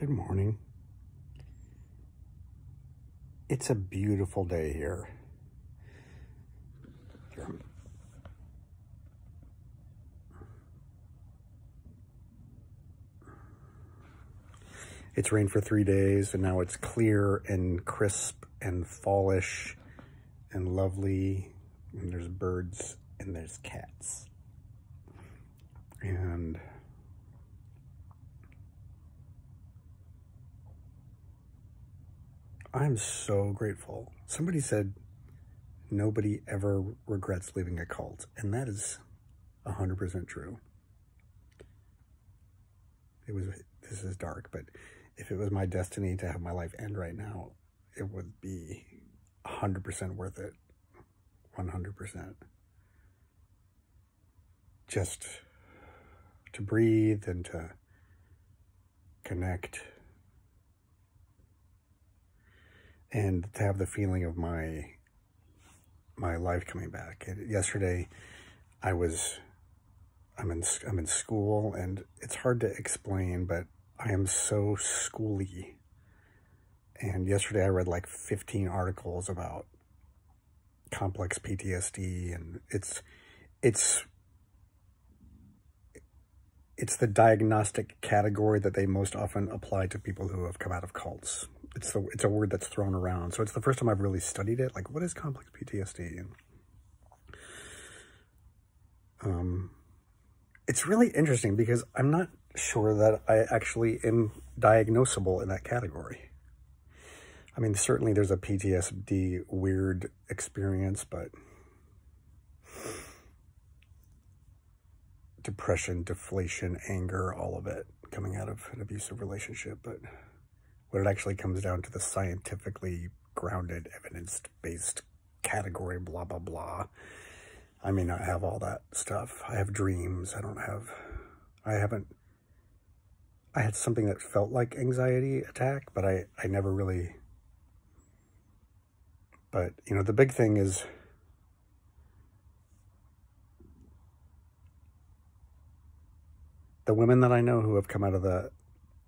Good morning. It's a beautiful day here. It's rained for three days and now it's clear and crisp and fallish and lovely. And there's birds and there's cats. And I'm so grateful. Somebody said nobody ever regrets leaving a cult, and that is 100% true. It was, this is dark, but if it was my destiny to have my life end right now, it would be 100% worth it. 100%. Just to breathe and to connect and to have the feeling of my my life coming back. yesterday, I was I'm in I'm in school, and it's hard to explain, but I am so schooly. And yesterday, I read like 15 articles about complex PTSD, and it's it's it's the diagnostic category that they most often apply to people who have come out of cults it's a, it's a word that's thrown around. So it's the first time I've really studied it. Like, what is complex PTSD? And, um, it's really interesting because I'm not sure that I actually am diagnosable in that category. I mean, certainly there's a PTSD weird experience, but depression, deflation, anger, all of it coming out of an abusive relationship. But when it actually comes down to the scientifically grounded, evidence-based category, blah, blah, blah. I may not have all that stuff. I have dreams. I don't have, I haven't, I had something that felt like anxiety attack, but I, I never really, but, you know, the big thing is, the women that I know who have come out of the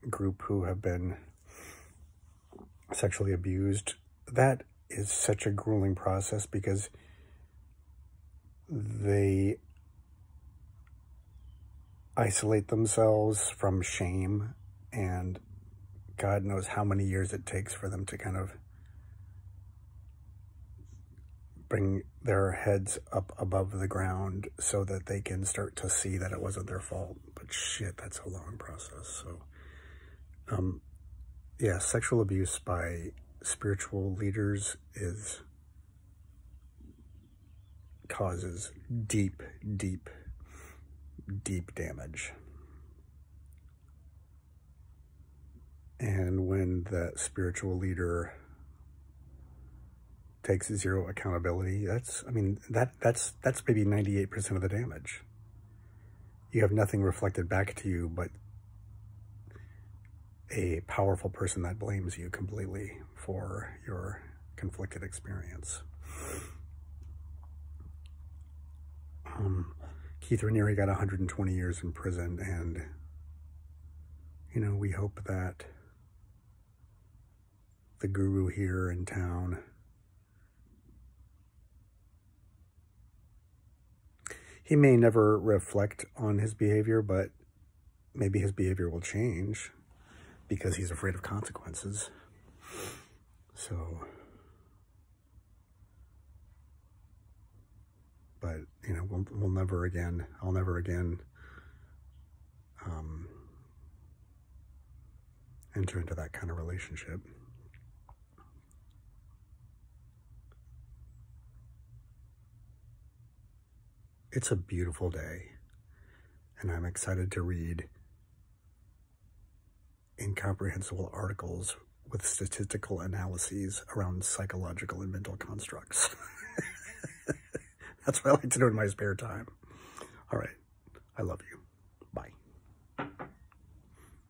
group who have been sexually abused, that is such a grueling process because they isolate themselves from shame and God knows how many years it takes for them to kind of bring their heads up above the ground so that they can start to see that it wasn't their fault. But shit, that's a long process. So, um, yeah, sexual abuse by spiritual leaders is causes deep, deep, deep damage. And when the spiritual leader takes zero accountability, that's, I mean, that, that's, that's maybe 98% of the damage. You have nothing reflected back to you but a powerful person that blames you completely for your conflicted experience. Um, Keith Raniere got 120 years in prison, and, you know, we hope that the guru here in town he may never reflect on his behavior, but maybe his behavior will change because he's afraid of consequences. So, but, you know, we'll, we'll never again, I'll never again um, enter into that kind of relationship. It's a beautiful day, and I'm excited to read incomprehensible articles with statistical analyses around psychological and mental constructs. That's what I like to do in my spare time. All right. I love you.